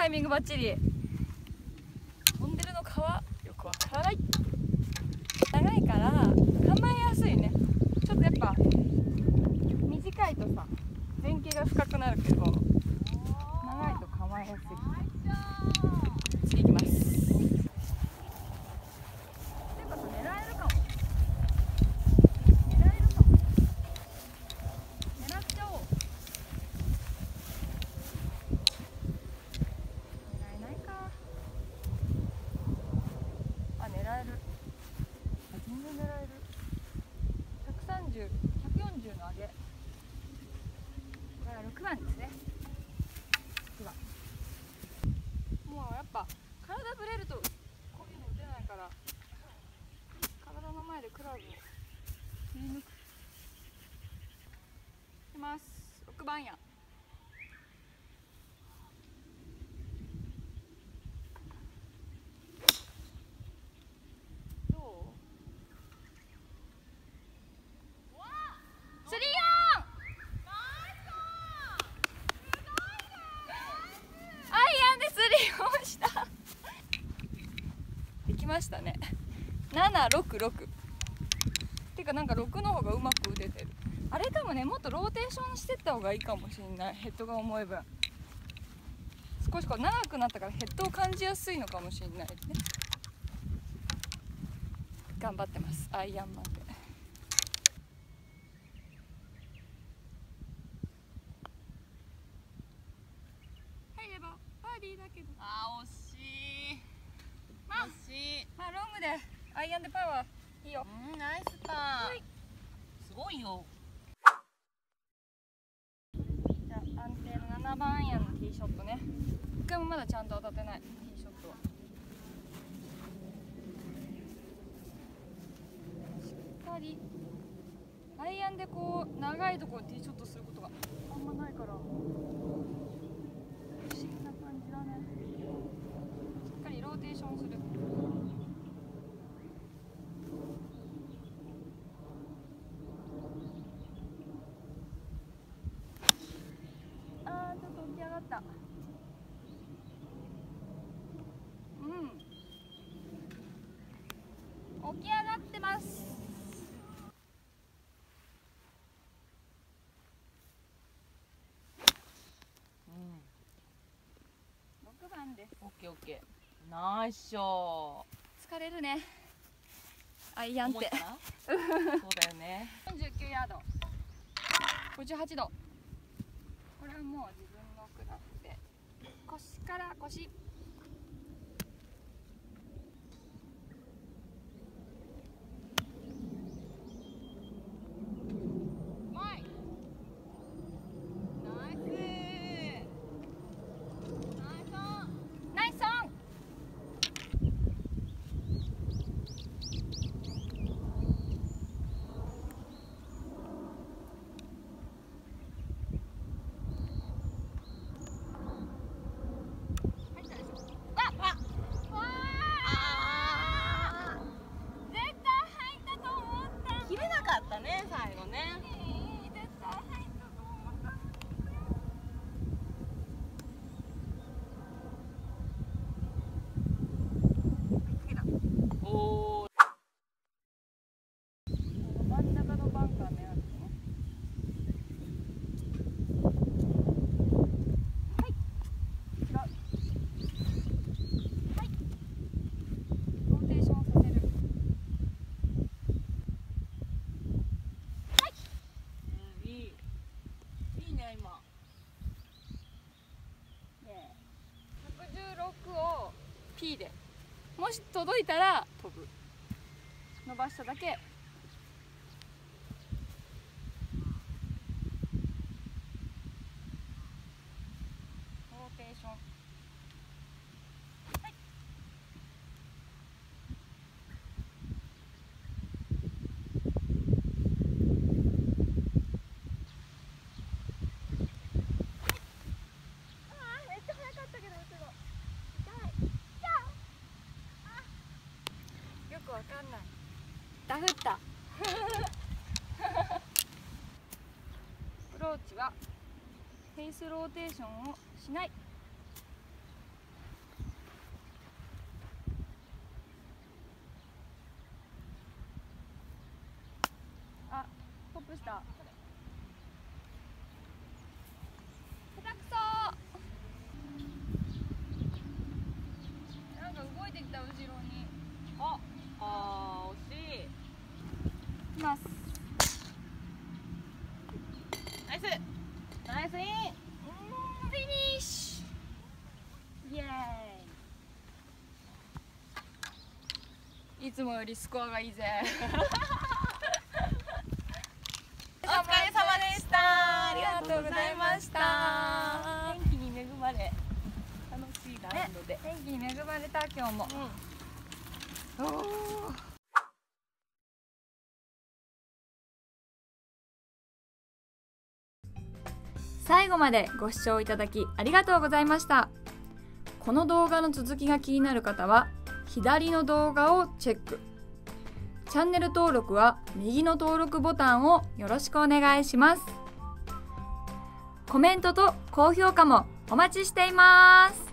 タイミングばっちり飛んでるのかはよくわからない長いから構えやすいねちょっとやっぱ短いとさ前傾が深くなるけど長いと構えやすい次いきますてかさ狙えるかも狙えるかも狙っちゃおう狙えないかあ狙えるあ全然狙える140の上げ。これは6番ですね。6番。もうやっぱ体ぶれるとこういうの打てないから体の前でクラブを振り抜く。いきます。6番やどうスリーオンアイアンでスリーオンしたできましたね766てかなんか6の方がうまく打ててる。あれかもねもっとローテーションしてった方がいいかもしれない。ヘッドが重い分少しこう長くなったからヘッドを感じやすいのかもしれないね。頑張ってます。アイアンマンで。入ればバーディーだけど。あー惜しい。まあ惜しい。まあロングでアイアンでパワー。いいよ。うんナイスパー、はいすごいよ。じゃあ安定の7番アイアンのティーショットね。一回もまだちゃんと当たってない。ティーショットは。しっかり。アイアンでこう長いところティーショットすることがあんまないから不思議な感じだねしっかりローテーションするあーちょっと起き上がったうん起き上がってますうん6番です。オッケーオッケー。ナイスショ疲れるね。アイアンって。そうだよね。49ヤード。58度。これはもう自分のクラブで。腰から腰前ナイスナイスナイスオン入ったでしょあああ絶対入ったと思ったー切れなかったね最後ね絶対入ったと思った次だおお真ん中のバンカー狙ってねはい違うはいローテーションさせるいいいいね今ね116を P で。もし届いたら飛ぶ。伸ばしただけ。降ったアプローチはフェイスローテーションをしないあポップした。イス。ナイスイン。フィニッシュ。イエーイ。いつもよりスコアがいいぜ。お疲れ様でした。ありがとうございました。天気に恵まれ。楽しいラウンドで、天気に恵まれた今日も。うん。おー最後までご視聴いただきありがとうございました。この動画の続きが気になる方は左の動画をチェック。チャンネル登録は右の登録ボタンをよろしくお願いします。コメントと高評価もお待ちしています。